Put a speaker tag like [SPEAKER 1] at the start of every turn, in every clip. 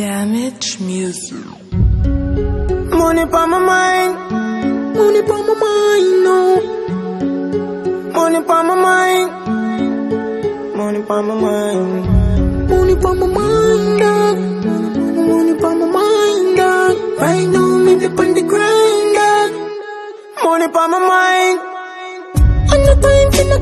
[SPEAKER 1] Damage music.
[SPEAKER 2] Money pa my mind, money pa my mind, no. Money pa my mind, money pa my mind, money pa my mind. Money pa my mind, dog. Right now me dip on the grind. Money pa my mind, and the time for the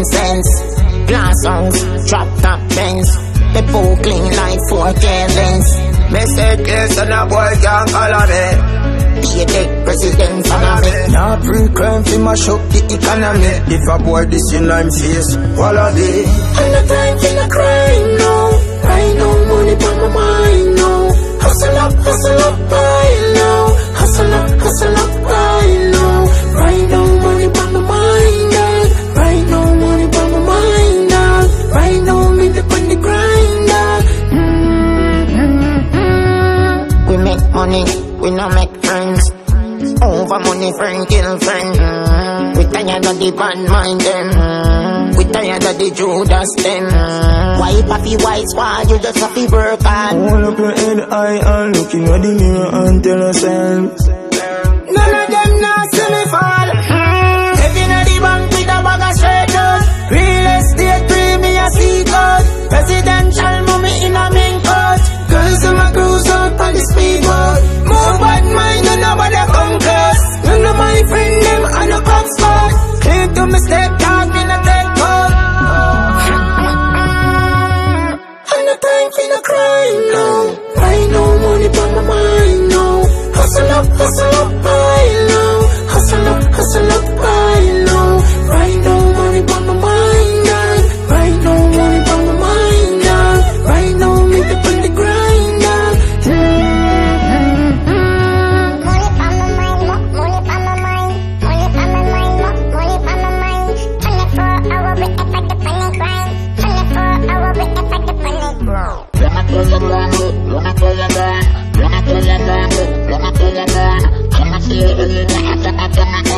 [SPEAKER 3] incense. Glass songs, drop top Benz. The pool clean like four lens.
[SPEAKER 2] Me say yes and a boy can't color me.
[SPEAKER 3] Be a dead president follow me.
[SPEAKER 2] Now pre-crime fi mash up the economy. If a boy this in line face, wallaby. And the time for the crime, no. Right now money,
[SPEAKER 3] we not make friends. Over money, friend kill friend. We tired of the bad mind them. We tired of the Judas them. Why papi white squad? You just have work hard.
[SPEAKER 2] Hold up your head high and look in the mirror and tell yourself from me.